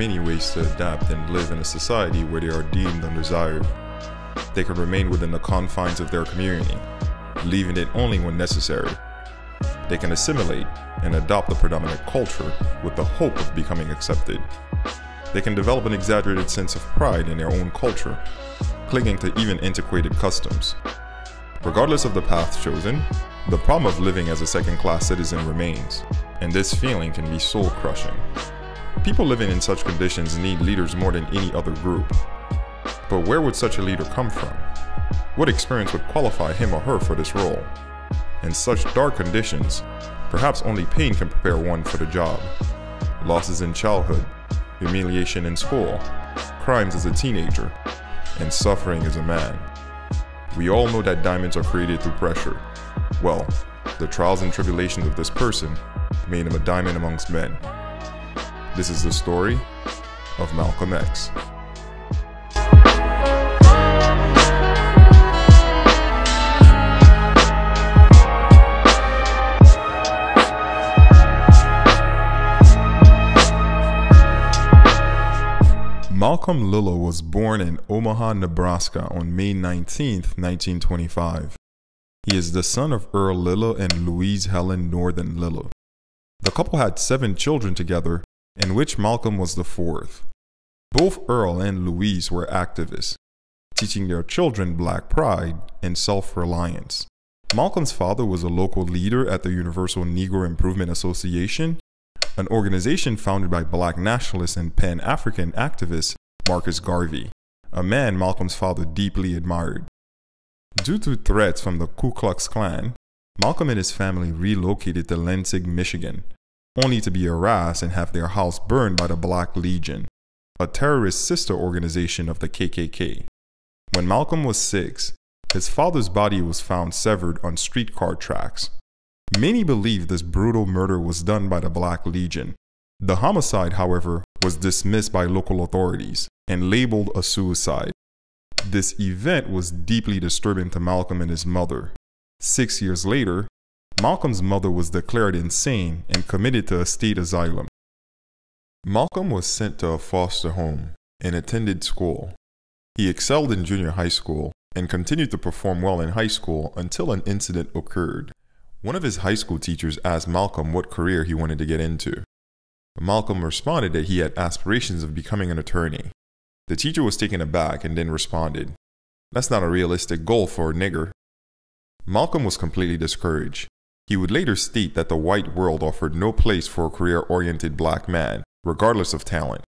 many ways to adapt and live in a society where they are deemed undesired. They can remain within the confines of their community, leaving it only when necessary. They can assimilate and adopt the predominant culture with the hope of becoming accepted. They can develop an exaggerated sense of pride in their own culture, clinging to even antiquated customs. Regardless of the path chosen, the problem of living as a second class citizen remains, and this feeling can be soul crushing. People living in such conditions need leaders more than any other group. But where would such a leader come from? What experience would qualify him or her for this role? In such dark conditions, perhaps only pain can prepare one for the job. Losses in childhood, humiliation in school, crimes as a teenager, and suffering as a man. We all know that diamonds are created through pressure. Well, the trials and tribulations of this person made him a diamond amongst men. This is the story of Malcolm X. Malcolm Little was born in Omaha, Nebraska on May 19, 1925. He is the son of Earl Little and Louise Helen Norton Little. The couple had seven children together, in which Malcolm was the fourth. Both Earl and Louise were activists, teaching their children black pride and self reliance. Malcolm's father was a local leader at the Universal Negro Improvement Association, an organization founded by black nationalist and pan African activist Marcus Garvey, a man Malcolm's father deeply admired. Due to threats from the Ku Klux Klan, Malcolm and his family relocated to Lansing, Michigan, only to be harassed and have their house burned by the Black Legion, a terrorist sister organization of the KKK. When Malcolm was six, his father's body was found severed on streetcar tracks. Many believe this brutal murder was done by the Black Legion. The homicide, however, was dismissed by local authorities and labeled a suicide. This event was deeply disturbing to Malcolm and his mother. Six years later, Malcolm's mother was declared insane and committed to a state asylum. Malcolm was sent to a foster home and attended school. He excelled in junior high school and continued to perform well in high school until an incident occurred. One of his high school teachers asked Malcolm what career he wanted to get into. Malcolm responded that he had aspirations of becoming an attorney. The teacher was taken aback and then responded, That's not a realistic goal for a nigger. Malcolm was completely discouraged. He would later state that the white world offered no place for a career oriented black man, regardless of talent.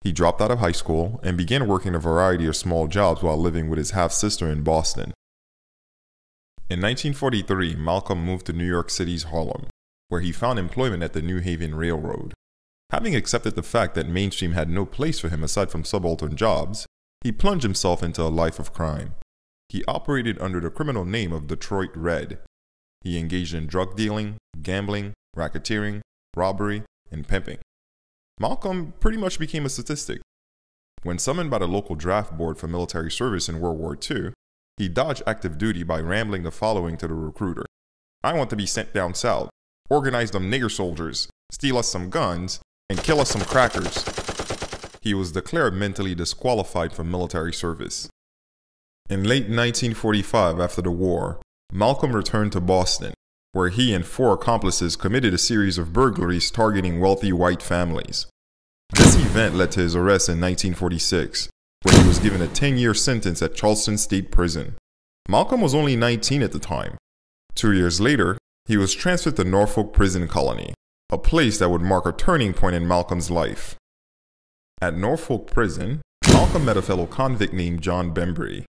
He dropped out of high school and began working a variety of small jobs while living with his half sister in Boston. In 1943, Malcolm moved to New York City's Harlem, where he found employment at the New Haven Railroad. Having accepted the fact that mainstream had no place for him aside from subaltern jobs, he plunged himself into a life of crime. He operated under the criminal name of Detroit Red. He engaged in drug dealing, gambling, racketeering, robbery, and pimping. Malcolm pretty much became a statistic. When summoned by the local draft board for military service in World War II, he dodged active duty by rambling the following to the recruiter I want to be sent down south, organize them nigger soldiers, steal us some guns, and kill us some crackers. He was declared mentally disqualified from military service. In late 1945, after the war, Malcolm returned to Boston, where he and four accomplices committed a series of burglaries targeting wealthy white families. This event led to his arrest in 1946, where he was given a 10 year sentence at Charlestown State Prison. Malcolm was only 19 at the time. Two years later, he was transferred to Norfolk Prison Colony, a place that would mark a turning point in Malcolm's life. At Norfolk Prison, Malcolm met a fellow convict named John Bembry,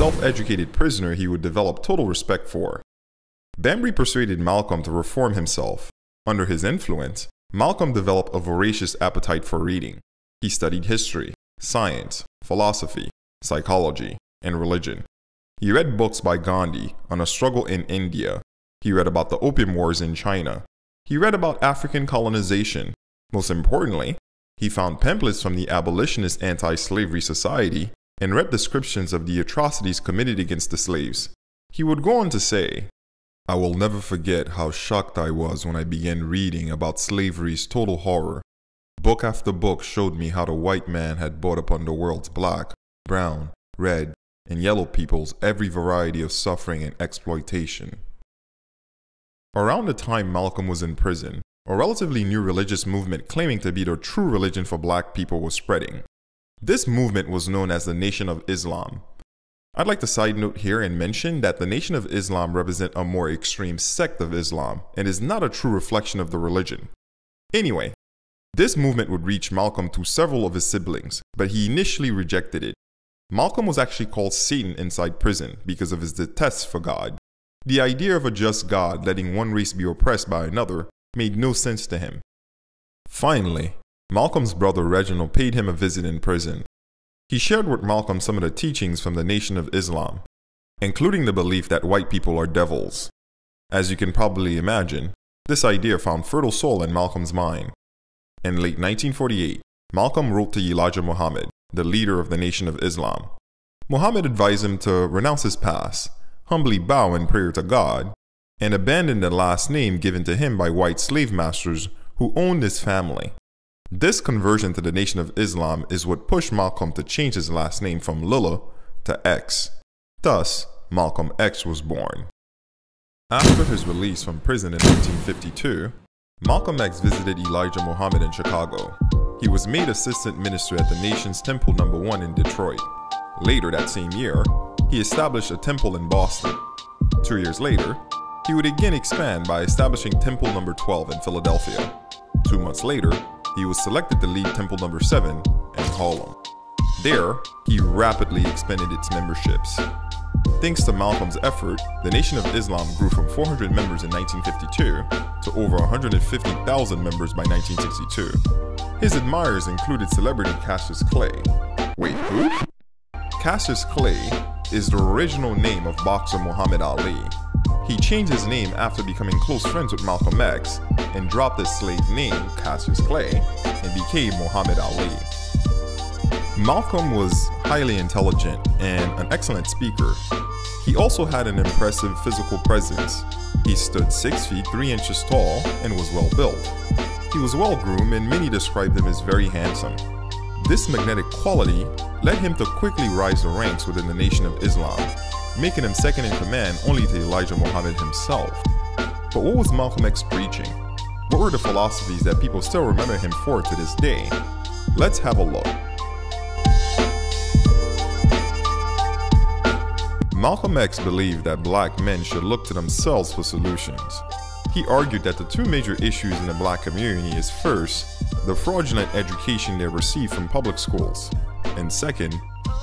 a self educated prisoner he would develop total respect for. Bembry persuaded Malcolm to reform himself. Under his influence, Malcolm developed a voracious appetite for reading. He studied history, science, philosophy, psychology, and religion. He read books by Gandhi on a struggle in India. He read about the Opium Wars in China he read about African colonization. Most importantly, he found pamphlets from the Abolitionist Anti Slavery Society and read descriptions of the atrocities committed against the slaves. He would go on to say, I will never forget how shocked I was when I began reading about slavery's total horror. Book after book showed me how the white man had brought upon the world's black, brown, red, and yellow peoples every variety of suffering and exploitation. Around the time Malcolm was in prison, a relatively new religious movement claiming to be the true religion for black people was spreading. This movement was known as the Nation of Islam, I'd like to side note here and mention that the Nation of Islam represent a more extreme sect of Islam and is not a true reflection of the religion. Anyway, this movement would reach Malcolm through several of his siblings, but he initially rejected it. Malcolm was actually called Satan inside prison because of his detest for God. The idea of a just God letting one race be oppressed by another made no sense to him. Finally, Malcolm's brother Reginald paid him a visit in prison he shared with Malcolm some of the teachings from the Nation of Islam, including the belief that white people are devils. As you can probably imagine, this idea found fertile soil in Malcolm's mind. In late 1948, Malcolm wrote to Elijah Muhammad, the leader of the Nation of Islam. Muhammad advised him to renounce his past, humbly bow in prayer to God, and abandon the last name given to him by white slave masters who owned his family. This conversion to the Nation of Islam is what pushed Malcolm to change his last name from Little to X. Thus, Malcolm X was born. After his release from prison in 1952, Malcolm X visited Elijah Muhammad in Chicago. He was made assistant minister at the nation's Temple Number 1 in Detroit. Later that same year, he established a temple in Boston. Two years later, he would again expand by establishing Temple Number 12 in Philadelphia. Two months later, he was selected to lead Temple Number 7 in Harlem. There, he rapidly expanded its memberships. Thanks to Malcolm's effort, the Nation of Islam grew from 400 members in 1952 to over 150,000 members by 1962. His admirers included celebrity Cassius Clay. Wait, who? Cassius Clay is the original name of boxer Muhammad Ali, he changed his name after becoming close friends with Malcolm X and dropped his slave name, Cassius Clay, and became Muhammad Ali. Malcolm was highly intelligent and an excellent speaker. He also had an impressive physical presence. He stood 6 feet 3 inches tall and was well built. He was well groomed and many described him as very handsome. This magnetic quality led him to quickly rise the ranks within the Nation of Islam making him second in command only to Elijah Muhammad himself. But what was Malcolm X preaching? What were the philosophies that people still remember him for to this day? Let's have a look. Malcolm X believed that black men should look to themselves for solutions. He argued that the two major issues in the black community is first, the fraudulent education they receive from public schools, and second,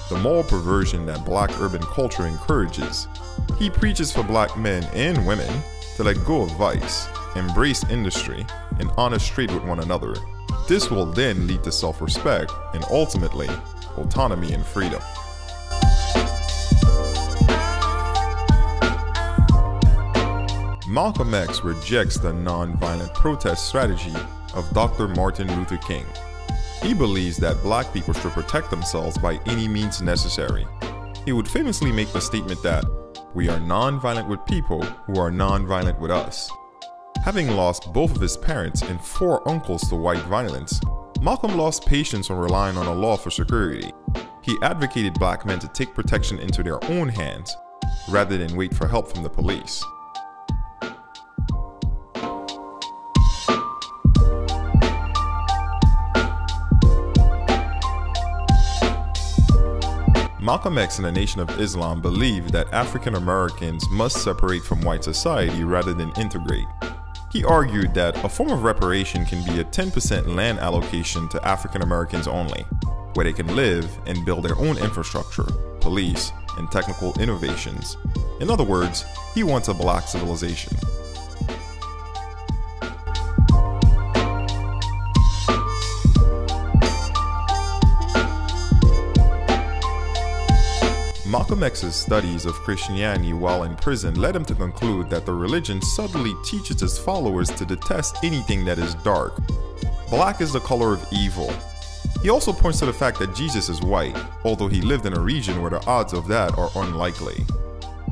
the moral perversion that black urban culture encourages. He preaches for black men and women to let go of vice, embrace industry, and honest trade with one another. This will then lead to self respect and ultimately autonomy and freedom. Malcolm X rejects the non-violent protest strategy of Dr. Martin Luther King he believes that black people should protect themselves by any means necessary. He would famously make the statement that, we are non-violent with people who are non-violent with us. Having lost both of his parents and four uncles to white violence, Malcolm lost patience on relying on a law for security. He advocated black men to take protection into their own hands, rather than wait for help from the police. Malcolm X and the Nation of Islam believed that African Americans must separate from white society rather than integrate. He argued that a form of reparation can be a 10% land allocation to African Americans only, where they can live and build their own infrastructure, police, and technical innovations. In other words, he wants a black civilization. Malcolm X's studies of Christianity while in prison led him to conclude that the religion subtly teaches its followers to detest anything that is dark. Black is the color of evil. He also points to the fact that Jesus is white, although he lived in a region where the odds of that are unlikely.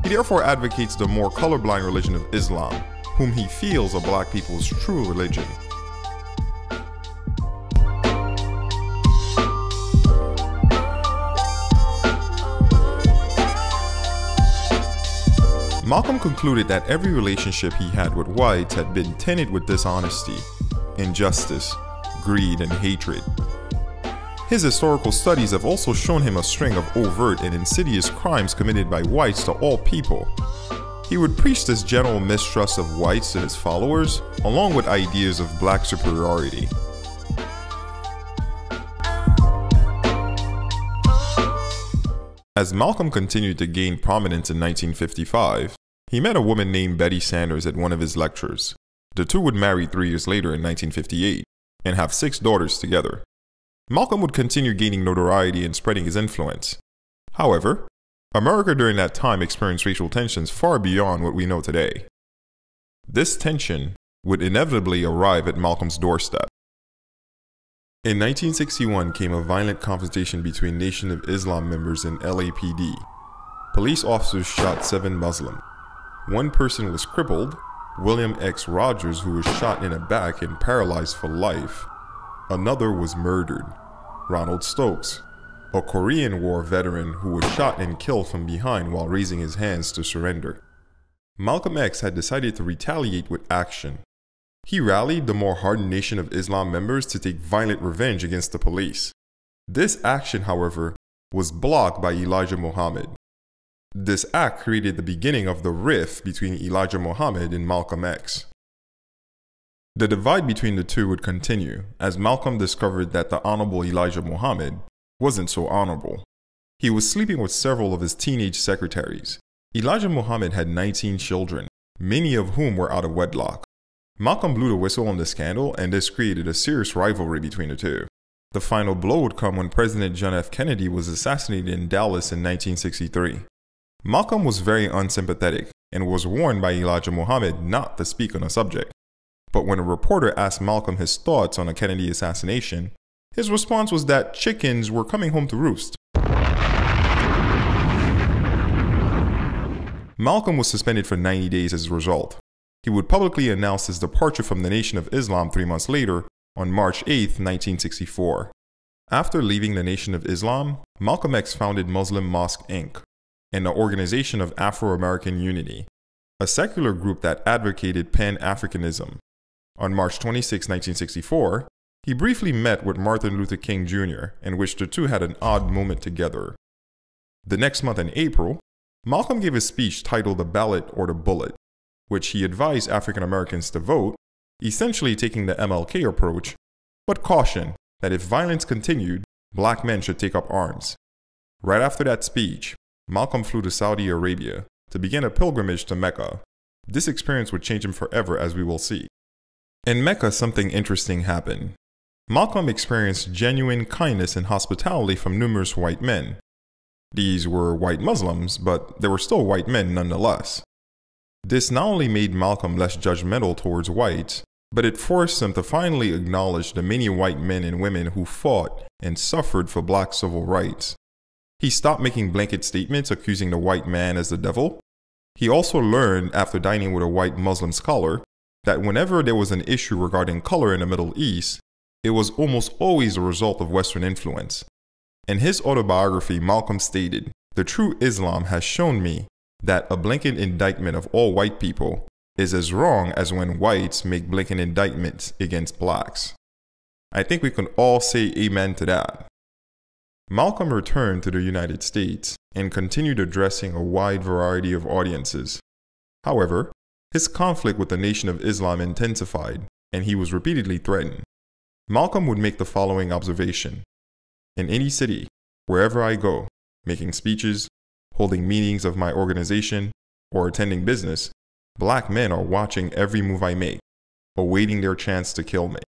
He therefore advocates the more colorblind religion of Islam, whom he feels are black people's true religion. Malcolm concluded that every relationship he had with whites had been tainted with dishonesty, injustice, greed, and hatred. His historical studies have also shown him a string of overt and insidious crimes committed by whites to all people. He would preach this general mistrust of whites to his followers, along with ideas of black superiority. As Malcolm continued to gain prominence in 1955, he met a woman named Betty Sanders at one of his lectures. The two would marry three years later in 1958 and have six daughters together. Malcolm would continue gaining notoriety and spreading his influence. However, America during that time experienced racial tensions far beyond what we know today. This tension would inevitably arrive at Malcolm's doorstep. In 1961 came a violent confrontation between Nation of Islam members and LAPD. Police officers shot seven Muslims. One person was crippled, William X. Rogers, who was shot in the back and paralyzed for life. Another was murdered, Ronald Stokes, a Korean War veteran who was shot and killed from behind while raising his hands to surrender. Malcolm X had decided to retaliate with action. He rallied the more hardened Nation of Islam members to take violent revenge against the police. This action, however, was blocked by Elijah Muhammad. This act created the beginning of the rift between Elijah Muhammad and Malcolm X. The divide between the two would continue as Malcolm discovered that the Honorable Elijah Muhammad wasn't so honorable. He was sleeping with several of his teenage secretaries. Elijah Muhammad had 19 children, many of whom were out of wedlock. Malcolm blew the whistle on the scandal, and this created a serious rivalry between the two. The final blow would come when President John F. Kennedy was assassinated in Dallas in 1963. Malcolm was very unsympathetic and was warned by Elijah Muhammad not to speak on the subject. But when a reporter asked Malcolm his thoughts on the Kennedy assassination, his response was that chickens were coming home to roost. Malcolm was suspended for 90 days as a result. He would publicly announce his departure from the Nation of Islam three months later, on March 8, 1964. After leaving the Nation of Islam, Malcolm X founded Muslim Mosque Inc., an organization of Afro American unity, a secular group that advocated Pan Africanism. On March 26, 1964, he briefly met with Martin Luther King Jr., in which the two had an odd moment together. The next month in April, Malcolm gave a speech titled The Ballot or the Bullet, which he advised African Americans to vote, essentially taking the MLK approach, but cautioned that if violence continued, black men should take up arms. Right after that speech, Malcolm flew to Saudi Arabia to begin a pilgrimage to Mecca. This experience would change him forever, as we will see. In Mecca, something interesting happened. Malcolm experienced genuine kindness and hospitality from numerous white men. These were white Muslims, but they were still white men nonetheless. This not only made Malcolm less judgmental towards whites, but it forced him to finally acknowledge the many white men and women who fought and suffered for black civil rights. He stopped making blanket statements accusing the white man as the devil. He also learned, after dining with a white Muslim scholar, that whenever there was an issue regarding color in the Middle East, it was almost always a result of Western influence. In his autobiography, Malcolm stated, The true Islam has shown me that a blanket indictment of all white people is as wrong as when whites make blanket indictments against blacks. I think we can all say amen to that. Malcolm returned to the United States and continued addressing a wide variety of audiences. However, his conflict with the Nation of Islam intensified, and he was repeatedly threatened. Malcolm would make the following observation In any city, wherever I go, making speeches, holding meetings of my organization, or attending business, black men are watching every move I make, awaiting their chance to kill me.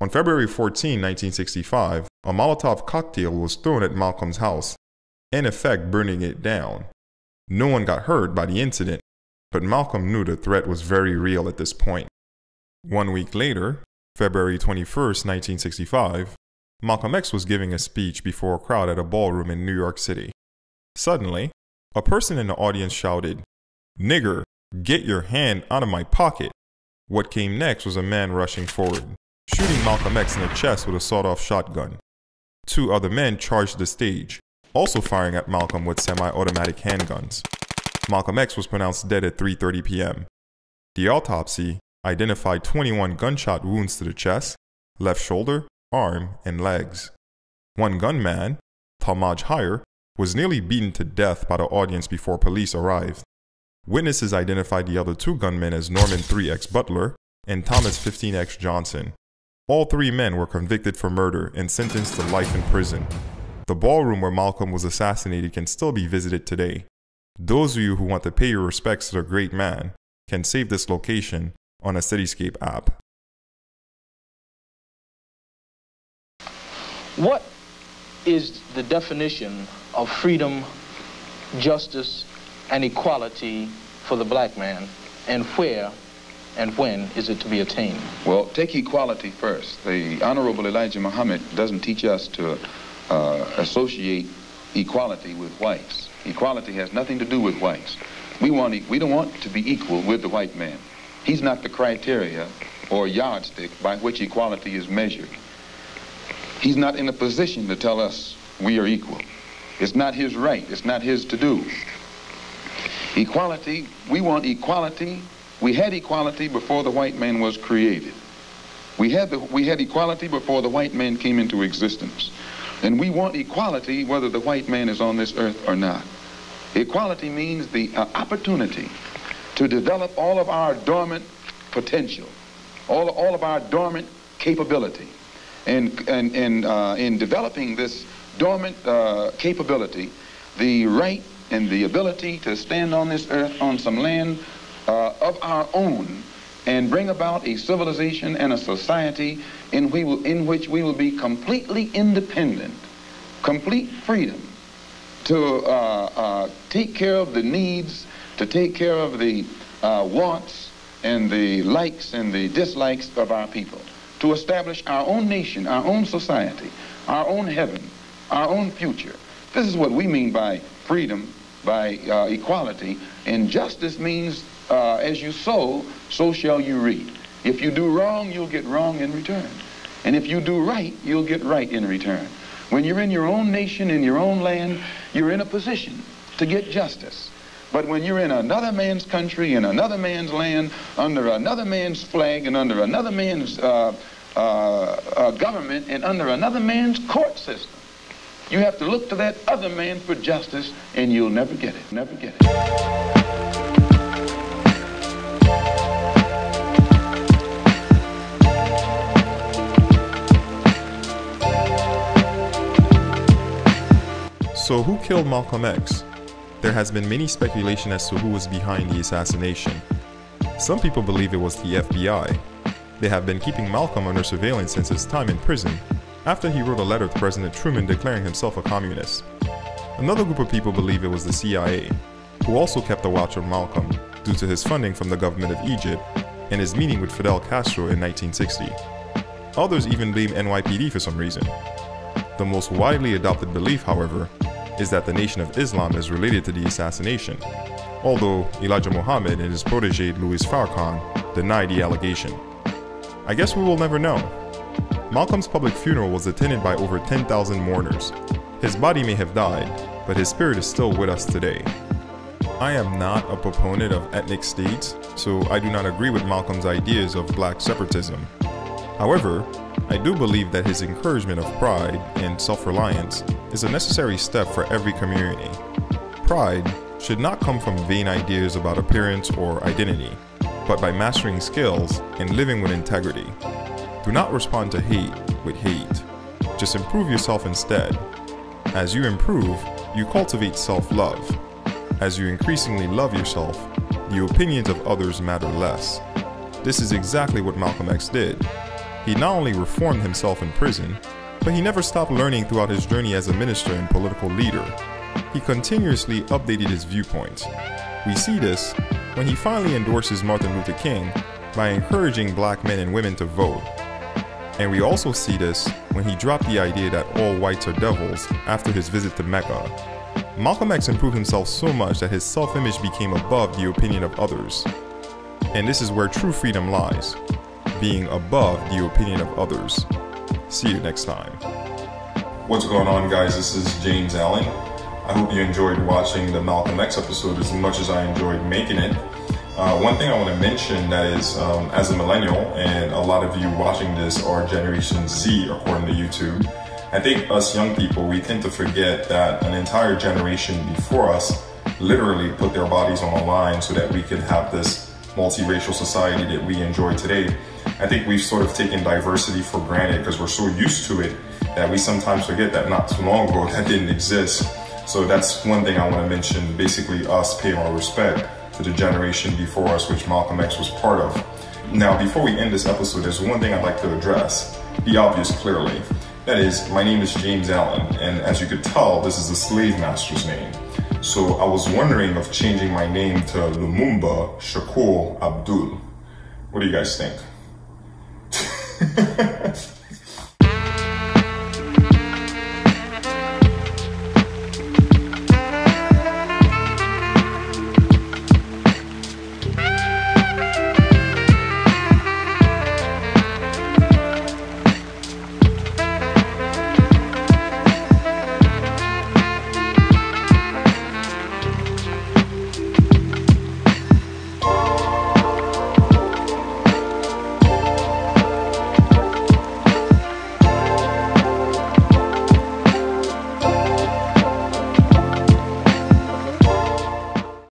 On February 14, 1965, a Molotov cocktail was thrown at Malcolm's house, in effect burning it down. No one got hurt by the incident, but Malcolm knew the threat was very real at this point. One week later, February 21, 1965, Malcolm X was giving a speech before a crowd at a ballroom in New York City. Suddenly, A person in the audience shouted, Nigger, get your hand out of my pocket. What came next was a man rushing forward, shooting Malcolm X in the chest with a sawed off shotgun. Two other men charged the stage, also firing at Malcolm with semi automatic handguns. Malcolm X was pronounced dead at 3:30 p.m. The autopsy identified 21 gunshot wounds to the chest, left shoulder, arm, and legs. One gunman, Talmadge Hayer, was nearly beaten to death by the audience before police arrived. Witnesses identified the other two gunmen as Norman 3X Butler and Thomas 15X Johnson. All three men were convicted for murder and sentenced to life in prison. The ballroom where Malcolm was assassinated can still be visited today. Those of you who want to pay your respects to the great man can save this location on a CityXcape app. What is the definition of freedom, justice, and equality for the black man, and where and when is it to be attained? Well, take equality first. The Honorable Elijah Muhammad doesn't teach us to uh, associate equality with whites. Equality has nothing to do with whites. We, want, we don't want to be equal with the white man. He's not the criteria or yardstick by which equality is measured. He's not in a position to tell us we are equal. It's not his right. It's not his to do. Equality, we want equality. We had equality before the white man was created. We had, the, we had equality before the white man came into existence. And we want equality whether the white man is on this earth or not. Equality means the uh, opportunity to develop all of our dormant potential, all, all of our dormant capability. And, and, and uh, in developing this dormant uh, capability, the right and the ability to stand on this earth on some land uh, of our own and bring about a civilization and a society in, we will, in which we will be completely independent, complete freedom to uh, uh, take care of the needs, to take care of the uh, wants and the likes and the dislikes of our people, to establish our own nation, our own society, our own heaven, our own future. This is what we mean by freedom, by uh, equality, and justice means uh, as you sow, so shall you reap. If you do wrong, you'll get wrong in return. And if you do right, you'll get right in return. When you're in your own nation, in your own land, you're in a position to get justice. But when you're in another man's country, in another man's land, under another man's flag, and under another man's uh, uh, uh, government, and under another man's court system, you have to look to that other man for justice, and you'll never get it. Never get it. So, who killed Malcolm X? There has been many speculation as to who was behind the assassination. Some people believe it was the FBI. They have been keeping Malcolm under surveillance since his time in prison, after he wrote a letter to President Truman declaring himself a communist. Another group of people believe it was the CIA, who also kept a watch on Malcolm due to his funding from the government of Egypt and his meeting with Fidel Castro in 1960. Others even blame NYPD for some reason. The most widely adopted belief, however, is that the Nation of Islam is related to the assassination, although Elijah Muhammad and his protege Louis Farrakhan deny the allegation. I guess we will never know. Malcolm's public funeral was attended by over 10,000 mourners. His body may have died, but his spirit is still with us today. I am not a proponent of ethnic states, so I do not agree with Malcolm's ideas of black separatism. However, I do believe that his encouragement of pride and self reliance is a necessary step for every community. Pride should not come from vain ideas about appearance or identity, but by mastering skills and living with integrity. Do not respond to hate with hate. Just improve yourself instead. As you improve, you cultivate self love. As you increasingly love yourself, the opinions of others matter less. This is exactly what Malcolm X did. He not only reformed himself in prison, but he never stopped learning throughout his journey as a minister and political leader. He continuously updated his viewpoints. We see this when he finally endorses Martin Luther King by encouraging black men and women to vote. And we also see this when he dropped the idea that all whites are devils after his visit to Mecca. Malcolm X improved himself so much that his self image became above the opinion of others. And this is where true freedom lies being above the opinion of others. See you next time. What's going on, guys? This is James Allen. I hope you enjoyed watching the Malcolm X episode as much as I enjoyed making it. Uh, one thing I want to mention that is, um, as a millennial, and a lot of you watching this are Generation Z according to YouTube, I think us young people, we tend to forget that an entire generation before us literally put their bodies on the line so that we could have this multiracial society that we enjoy today. I think we've sort of taken diversity for granted because we're so used to it that we sometimes forget that not too long ago that didn't exist. So that's one thing I want to mention, basically us paying our respect to the generation before us, which Malcolm X was part of. Now, before we end this episode, there's one thing I'd like to address, the obvious clearly. That is, my name is James Allen, and as you could tell, this is the slave master's name. So I was wondering of changing my name to Lumumba Shakur Abdul. What do you guys think?